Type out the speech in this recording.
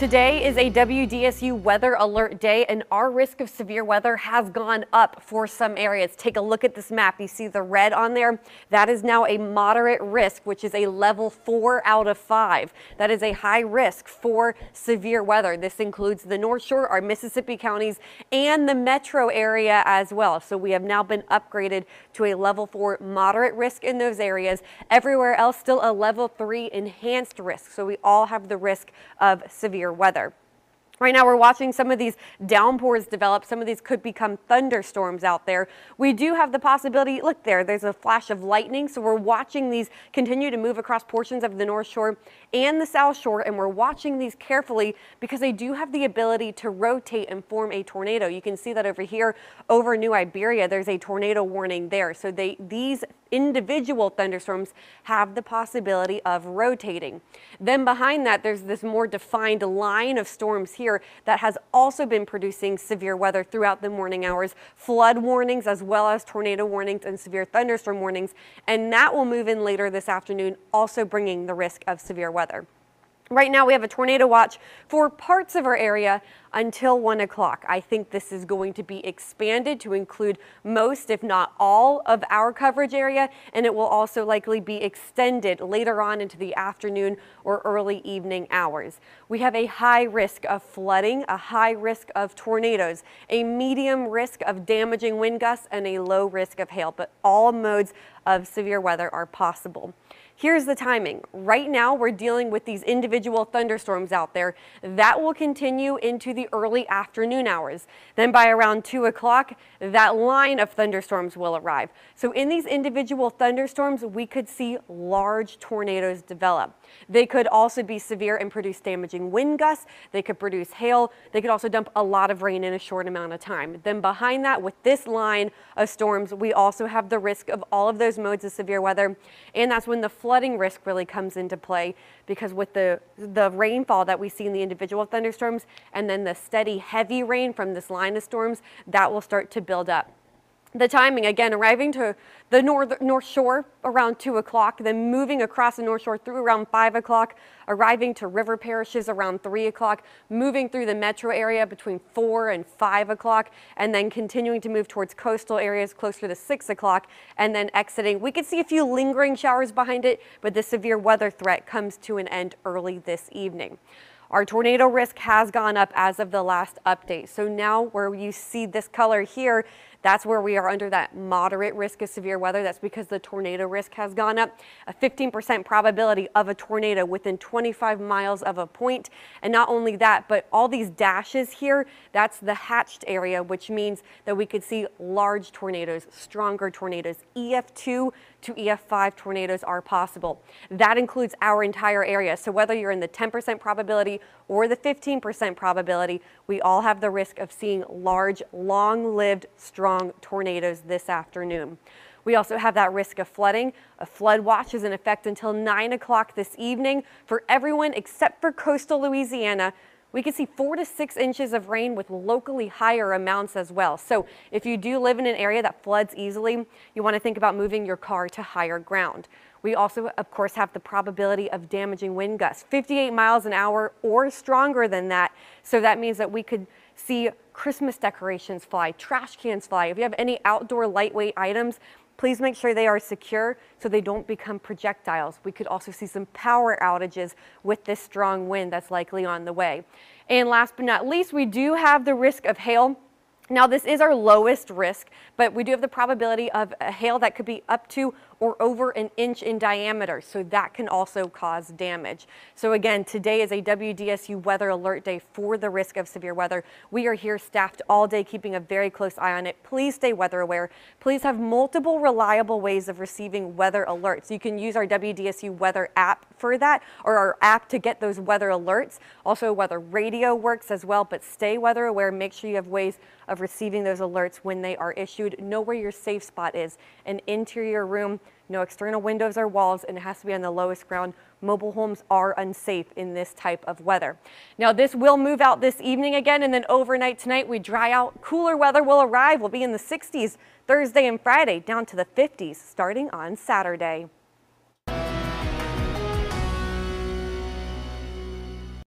Today is a WDSU weather alert day and our risk of severe weather has gone up for some areas. Take a look at this map. You see the red on there? That is now a moderate risk, which is a level four out of five. That is a high risk for severe weather. This includes the North Shore, our Mississippi counties, and the metro area as well. So we have now been upgraded to a level four moderate risk in those areas. Everywhere else, still a level three enhanced risk. So we all have the risk of severe weather. Right now, we're watching some of these downpours develop. Some of these could become thunderstorms out there. We do have the possibility, look there, there's a flash of lightning. So we're watching these continue to move across portions of the North Shore and the South Shore. And we're watching these carefully because they do have the ability to rotate and form a tornado. You can see that over here over New Iberia, there's a tornado warning there. So they these individual thunderstorms have the possibility of rotating. Then behind that, there's this more defined line of storms here that has also been producing severe weather throughout the morning hours, flood warnings as well as tornado warnings and severe thunderstorm warnings. And that will move in later this afternoon, also bringing the risk of severe weather. Right now we have a tornado watch for parts of our area until 1 o'clock. I think this is going to be expanded to include most, if not all, of our coverage area, and it will also likely be extended later on into the afternoon or early evening hours. We have a high risk of flooding, a high risk of tornadoes, a medium risk of damaging wind gusts, and a low risk of hail, but all modes of severe weather are possible. Here's the timing. Right now, we're dealing with these individual thunderstorms out there. That will continue into the early afternoon hours. Then by around 2 o'clock, that line of thunderstorms will arrive. So in these individual thunderstorms, we could see large tornadoes develop. They could also be severe and produce damaging wind gusts. They could produce hail. They could also dump a lot of rain in a short amount of time. Then behind that, with this line of storms, we also have the risk of all of those modes of severe weather. And that's when the flooding risk really comes into play because with the, the rainfall that we see in the individual thunderstorms and then the steady heavy rain from this line of storms, that will start to build up. The timing, again, arriving to the north, north shore around 2 o'clock, then moving across the North Shore through around 5 o'clock, arriving to river parishes around 3 o'clock, moving through the metro area between 4 and 5 o'clock, and then continuing to move towards coastal areas closer to 6 o'clock, and then exiting. We could see a few lingering showers behind it, but the severe weather threat comes to an end early this evening. Our tornado risk has gone up as of the last update. So now where you see this color here, that's where we are under that moderate risk of severe weather. That's because the tornado risk has gone up. A 15% probability of a tornado within 25 miles of a point. And not only that, but all these dashes here, that's the hatched area, which means that we could see large tornadoes, stronger tornadoes. EF2 to EF5 tornadoes are possible. That includes our entire area. So whether you're in the 10% probability or the 15% probability, we all have the risk of seeing large, long-lived, strong tornadoes this afternoon. We also have that risk of flooding. A flood watch is in effect until 9 o'clock this evening for everyone except for coastal Louisiana, we could see four to six inches of rain with locally higher amounts as well. So if you do live in an area that floods easily, you want to think about moving your car to higher ground. We also, of course, have the probability of damaging wind gusts, 58 miles an hour or stronger than that. So that means that we could see Christmas decorations fly, trash cans fly. If you have any outdoor lightweight items, Please make sure they are secure so they don't become projectiles. We could also see some power outages with this strong wind that's likely on the way. And last but not least, we do have the risk of hail. Now this is our lowest risk, but we do have the probability of a hail that could be up to or over an inch in diameter. So that can also cause damage. So again, today is a WDSU weather alert day for the risk of severe weather. We are here staffed all day, keeping a very close eye on it. Please stay weather aware. Please have multiple reliable ways of receiving weather alerts. You can use our WDSU weather app for that or our app to get those weather alerts. Also weather radio works as well, but stay weather aware. Make sure you have ways of receiving those alerts when they are issued. Know where your safe spot is. An interior room, no external windows or walls, and it has to be on the lowest ground. Mobile homes are unsafe in this type of weather. Now this will move out this evening again, and then overnight tonight we dry out. Cooler weather will arrive. We'll be in the 60s Thursday and Friday, down to the 50s starting on Saturday.